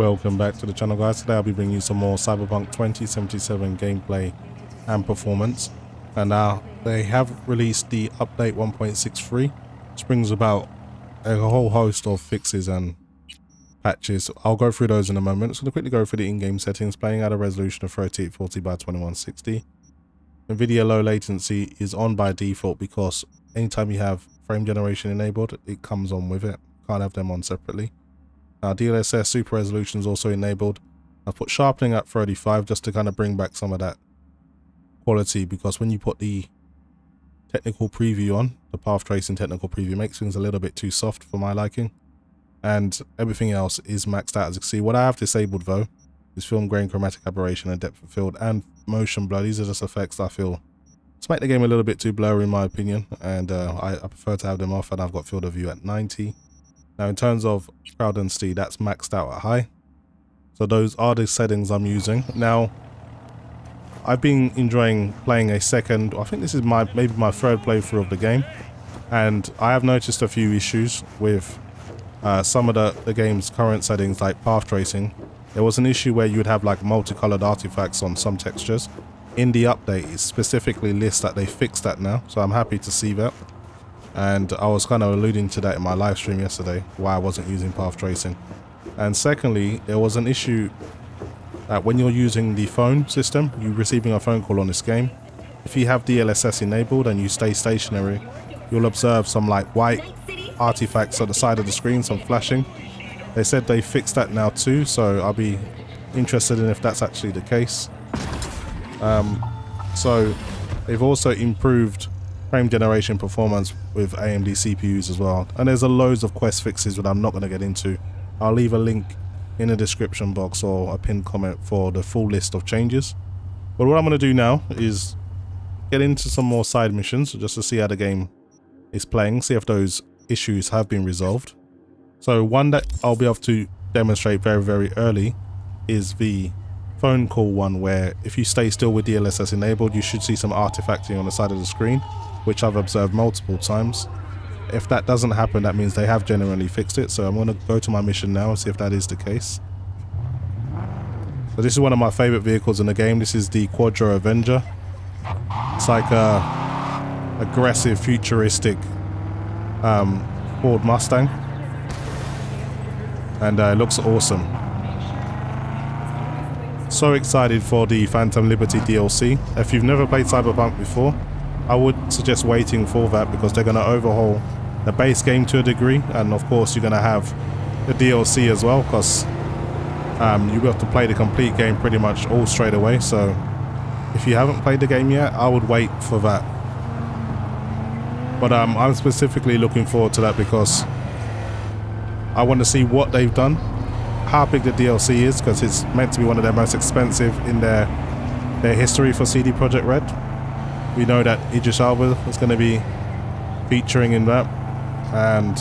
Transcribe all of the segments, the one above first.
Welcome back to the channel guys. Today I'll be bringing you some more Cyberpunk 2077 gameplay and performance. And now they have released the update 1.63 which brings about a whole host of fixes and patches. I'll go through those in a moment. So to quickly go through the in-game settings, playing at a resolution of 3840 by 2160. NVIDIA low latency is on by default because anytime you have frame generation enabled, it comes on with it. Can't have them on separately. Now DLSS super resolution is also enabled. I've put sharpening at 35 just to kind of bring back some of that quality because when you put the technical preview on, the path tracing technical preview makes things a little bit too soft for my liking. And everything else is maxed out as you can see. What I have disabled though is film grain, chromatic aberration and depth of field and motion blur. These are just effects I feel to make the game a little bit too blurry in my opinion and uh, I, I prefer to have them off and I've got field of view at 90 now in terms of crowd density, that's maxed out at high. So those are the settings I'm using. Now, I've been enjoying playing a second, I think this is my maybe my third playthrough of the game. And I have noticed a few issues with uh, some of the, the game's current settings like path tracing. There was an issue where you would have like multicolored artifacts on some textures. In the update, it specifically lists that they fixed that now, so I'm happy to see that and I was kind of alluding to that in my live stream yesterday why I wasn't using path tracing. And secondly there was an issue that when you're using the phone system you're receiving a phone call on this game if you have DLSS enabled and you stay stationary you'll observe some like white artifacts on the side of the screen some flashing. They said they fixed that now too so I'll be interested in if that's actually the case. Um, so they've also improved frame generation performance with AMD CPUs as well. And there's a loads of quest fixes that I'm not going to get into. I'll leave a link in the description box or a pinned comment for the full list of changes. But what I'm going to do now is get into some more side missions just to see how the game is playing, see if those issues have been resolved. So one that I'll be able to demonstrate very, very early is the phone call one where if you stay still with DLSS enabled, you should see some artifacting on the side of the screen which I've observed multiple times. If that doesn't happen, that means they have generally fixed it. So I'm going to go to my mission now and see if that is the case. So this is one of my favorite vehicles in the game. This is the Quadra Avenger. It's like a aggressive, futuristic um, Ford Mustang. And uh, it looks awesome. So excited for the Phantom Liberty DLC. If you've never played Cyberpunk before, I would suggest waiting for that because they're going to overhaul the base game to a degree. And of course you're going to have the DLC as well because um, be able to play the complete game pretty much all straight away. So if you haven't played the game yet I would wait for that. But um, I'm specifically looking forward to that because I want to see what they've done how big the DLC is because it's meant to be one of their most expensive in their their history for CD Projekt Red we know that Idris Elba is going to be featuring in that, and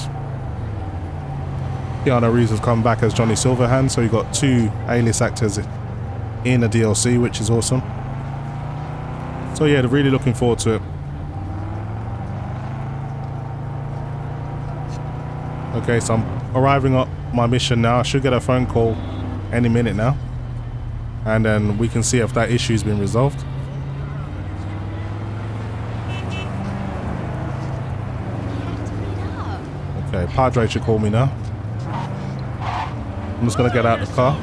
Keanu Reeves has come back as Johnny Silverhand, so you got two A-list actors in a DLC, which is awesome. So yeah, really looking forward to it. Okay, so I'm arriving at my mission now. I should get a phone call any minute now. And then we can see if that issue's been resolved. Okay, Padre should call me now. I'm just gonna get out of the car.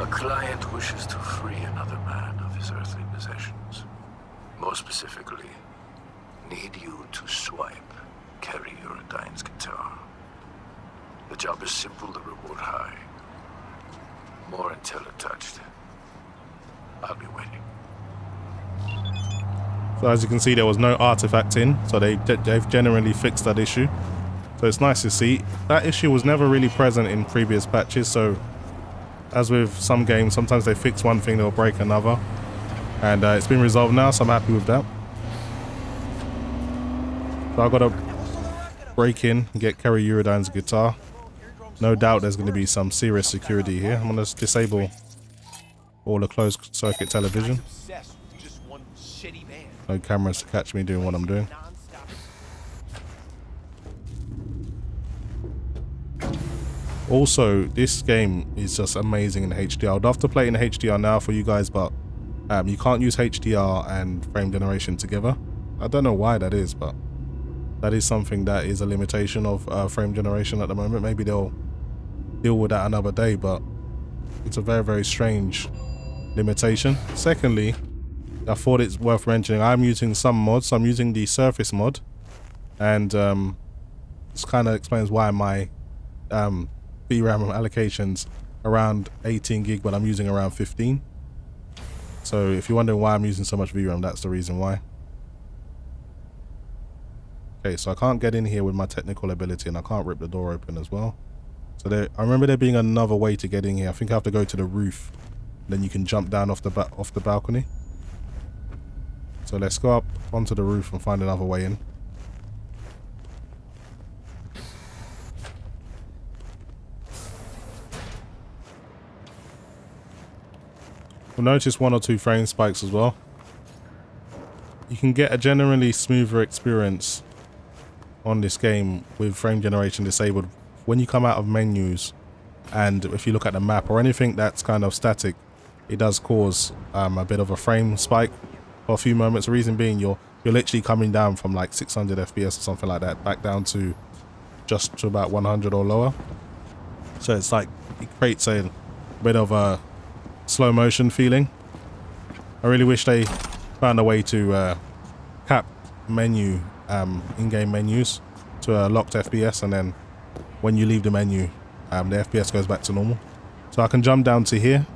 A client wishes to free another man of his earthly possessions. More specifically, need you to swipe Kerry Eurodyne's guitar. The job is simple, the reward high. More until touched. I'll be waiting. As you can see, there was no artifact in, so they, they've generally fixed that issue. So it's nice to see. That issue was never really present in previous patches, so as with some games, sometimes they fix one thing, they'll break another. And uh, it's been resolved now, so I'm happy with that. So I've got to break in and get Kerry Eurodyne's guitar. No doubt there's going to be some serious security here. I'm going to disable all the closed circuit television. No cameras to catch me doing what I'm doing. Also, this game is just amazing in HDR. I'd love to play in HDR now for you guys, but um, you can't use HDR and frame generation together. I don't know why that is, but that is something that is a limitation of uh, frame generation at the moment. Maybe they'll deal with that another day, but it's a very, very strange limitation. Secondly, I thought it's worth mentioning, I'm using some mods. I'm using the Surface mod, and um, this kind of explains why my um, VRAM allocations around 18 gig, but I'm using around 15. So if you're wondering why I'm using so much VRAM, that's the reason why. Okay, so I can't get in here with my technical ability and I can't rip the door open as well. So there, I remember there being another way to get in here. I think I have to go to the roof. Then you can jump down off the off the balcony. So let's go up onto the roof and find another way in. We'll notice one or two frame spikes as well. You can get a generally smoother experience on this game with frame generation disabled when you come out of menus and if you look at the map or anything that's kind of static it does cause um, a bit of a frame spike for a few moments. The reason being you're you're literally coming down from like 600 fps or something like that back down to just to about 100 or lower. So it's like it creates a bit of a slow motion feeling. I really wish they found a way to uh, cap menu um, in-game menus to a locked FPS and then when you leave the menu um, the FPS goes back to normal. So I can jump down to here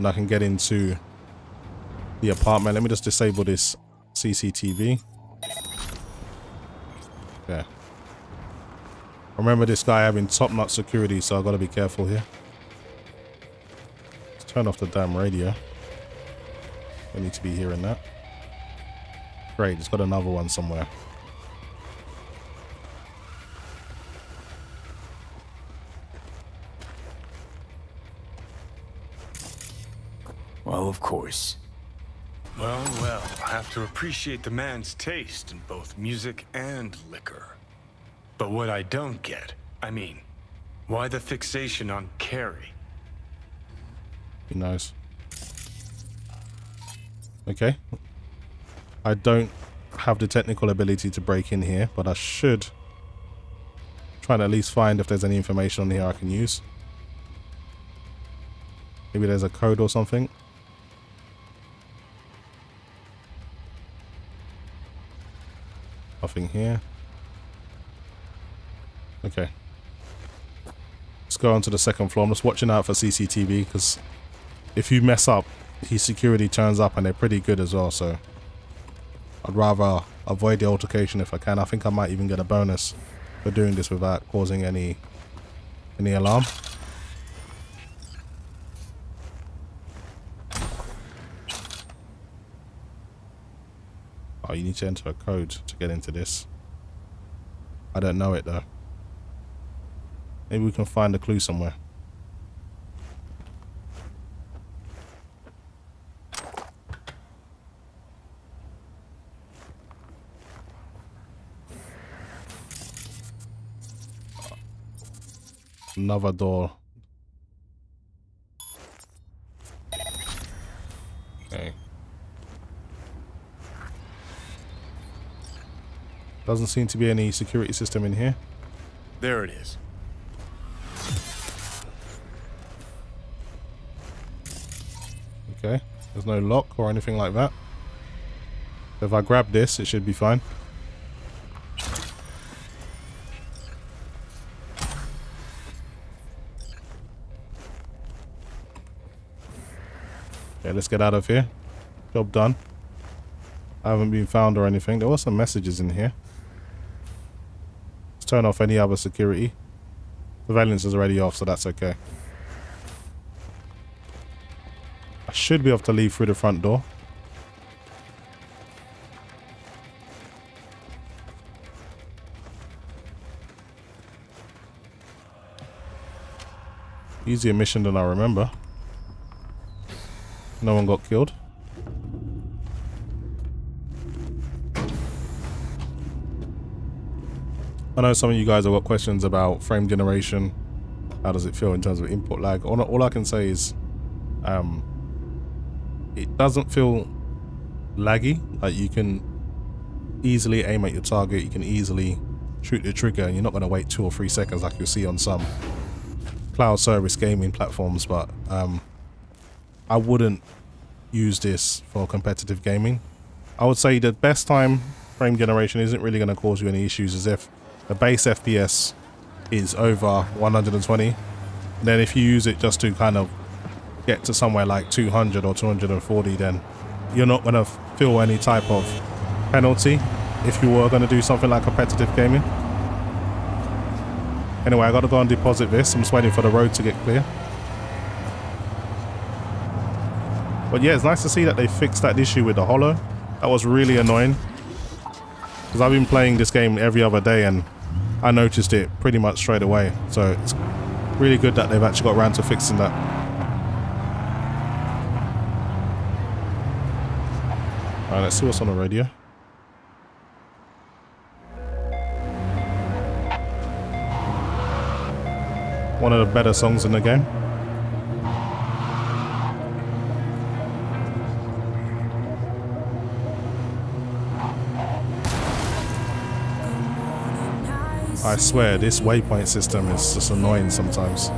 and I can get into the apartment. Let me just disable this CCTV. Okay. Remember this guy having top-notch security so I've got to be careful here. Let's turn off the damn radio. I need to be hearing that. Great, it's got another one somewhere. Well, of course. Well, well, I have to appreciate the man's taste in both music and liquor. But what I don't get, I mean, why the fixation on Kerry? Be nice. Okay. I don't have the technical ability to break in here, but I should try to at least find if there's any information on here I can use. Maybe there's a code or something. Nothing here. Okay. Let's go on to the second floor. I'm just watching out for CCTV because if you mess up, his security turns up and they're pretty good as well, so I'd rather avoid the altercation if I can. I think I might even get a bonus for doing this without causing any any alarm. Oh, you need to enter a code to get into this. I don't know it though. Maybe we can find a clue somewhere. another door. Okay. Doesn't seem to be any security system in here. There it is. Okay. There's no lock or anything like that. If I grab this, it should be fine. Okay, let's get out of here. Job done. I haven't been found or anything. There were some messages in here. Turn off any other security. Surveillance is already off, so that's okay. I should be able to leave through the front door. Easier mission than I remember. No one got killed. I know some of you guys have got questions about frame generation. How does it feel in terms of input lag? All, all I can say is um, it doesn't feel laggy. Like you can easily aim at your target. You can easily shoot the trigger and you're not going to wait two or three seconds like you'll see on some cloud service gaming platforms. But um, I wouldn't use this for competitive gaming. I would say the best time frame generation isn't really going to cause you any issues as if the base FPS is over 120. And then if you use it just to kind of get to somewhere like 200 or 240, then you're not going to feel any type of penalty if you were going to do something like competitive gaming. Anyway, I got to go and deposit this. I'm just waiting for the road to get clear. But yeah, it's nice to see that they fixed that issue with the holo. That was really annoying. Because I've been playing this game every other day and I noticed it pretty much straight away. So it's really good that they've actually got around to fixing that. Alright, let's see what's on the radio. One of the better songs in the game. I swear, this waypoint system is just annoying sometimes.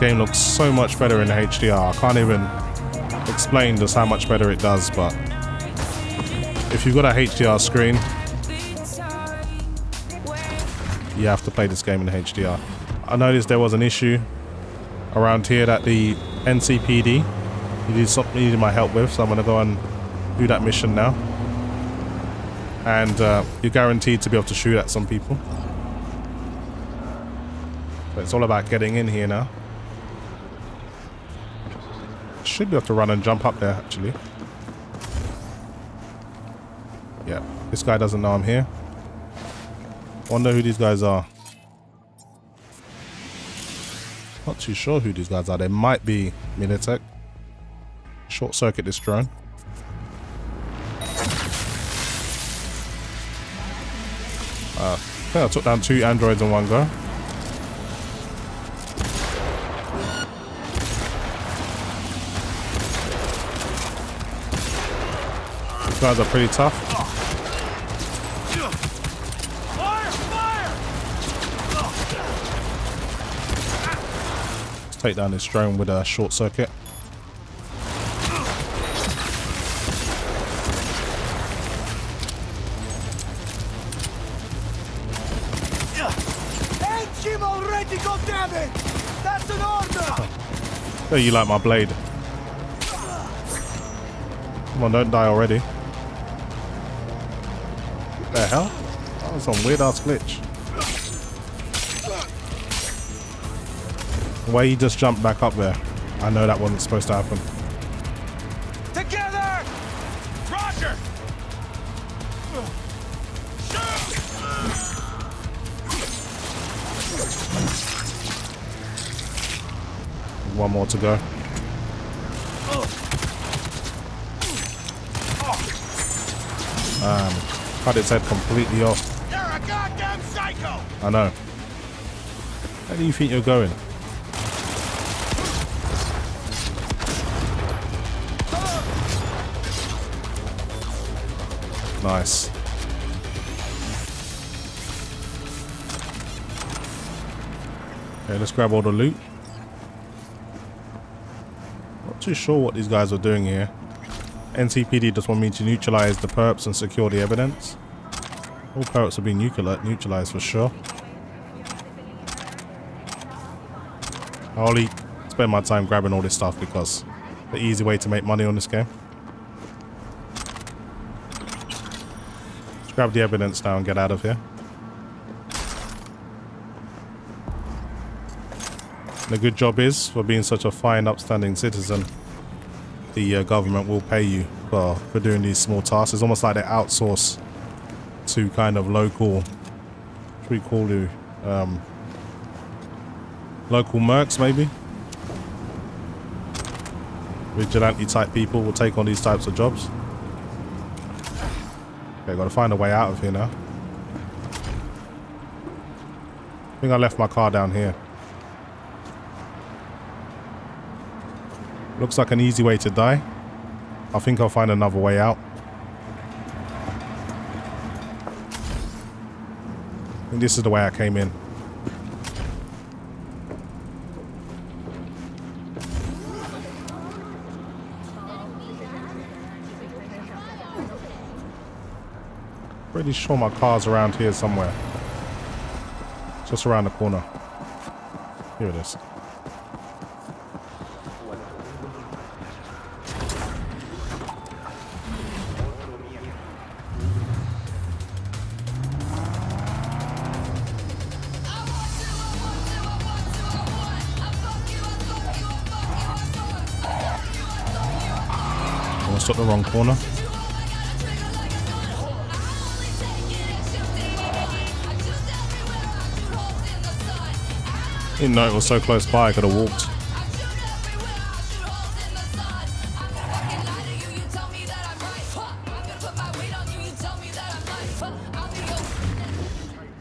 Game looks so much better in HDR. I can't even explain just how much better it does, but if you've got a HDR screen, you have to play this game in HDR. I noticed there was an issue around here that the NCPD needed, something, needed my help with, so I'm going to go and do that mission now. And uh, you're guaranteed to be able to shoot at some people. So it's all about getting in here now. Should be able to run and jump up there, actually. Yeah, this guy doesn't know I'm here. Wonder who these guys are. Not too sure who these guys are. They might be Militech. Short circuit this drone. Uh, I I took down two androids in one go. These guys are pretty tough. Fire! Fire! Let's take down this drone with a short circuit. Ain't him already, goddammit! That's an order! Oh, you like my blade. Come on, don't die already. The hell? That was some weird ass glitch. Why he just jumped back up there? I know that wasn't supposed to happen. Together! Roger! One more to go. Um, cut its head completely off. You're a goddamn psycho! I know. Where do you think you're going? Nice. Okay, let's grab all the loot. Not too sure what these guys are doing here. NCPD just want me to neutralize the perps and secure the evidence. All perps being neutrali- neutralized for sure. I only spend my time grabbing all this stuff because the easy way to make money on this game. Let's grab the evidence now and get out of here. The good job is, for being such a fine, upstanding citizen, the uh, government will pay you for, for doing these small tasks. It's almost like they outsource to kind of local, what we call you, um, local mercs maybe? Vigilante type people will take on these types of jobs. Okay, gotta find a way out of here now. I think I left my car down here. Looks like an easy way to die. I think I'll find another way out. Think this is the way I came in. Pretty sure my car's around here somewhere. Just around the corner. Here it is. Took the wrong corner. Didn't know it was so close by, I could have walked.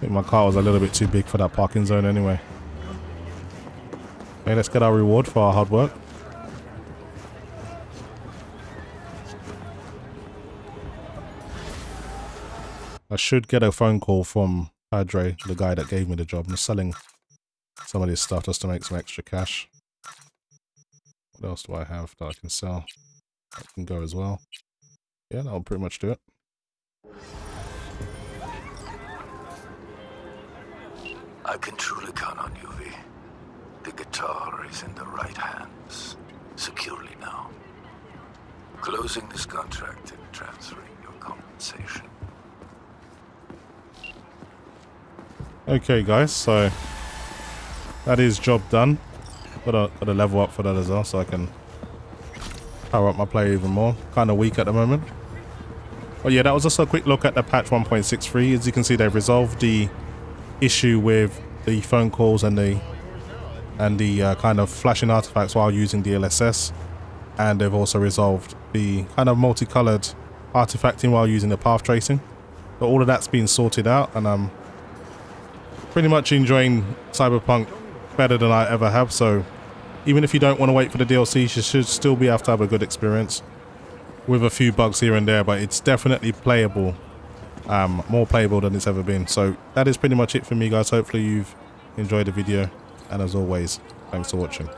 My car was a little bit too big for that parking zone anyway. Okay, let's get our reward for our hard work. Should get a phone call from Padre, the guy that gave me the job. I'm selling some of this stuff just to make some extra cash. What else do I have that I can sell? That can go as well. Yeah, that'll pretty much do it. I can truly count on you, V. The guitar is in the right hands, securely now. Closing this contract and transferring your compensation. Okay, guys, so that is job done. Gotta, gotta level up for that as well so I can power up my player even more. Kind of weak at the moment. But yeah, that was just a quick look at the patch 1.63. As you can see, they've resolved the issue with the phone calls and the and the uh, kind of flashing artifacts while using DLSS. And they've also resolved the kind of multicolored artifacting while using the path tracing. But all of that's been sorted out and I'm pretty much enjoying Cyberpunk better than I ever have. So even if you don't want to wait for the DLC, you should still be able to have a good experience with a few bugs here and there, but it's definitely playable, um, more playable than it's ever been. So that is pretty much it for me, guys. Hopefully you've enjoyed the video, and as always, thanks for watching.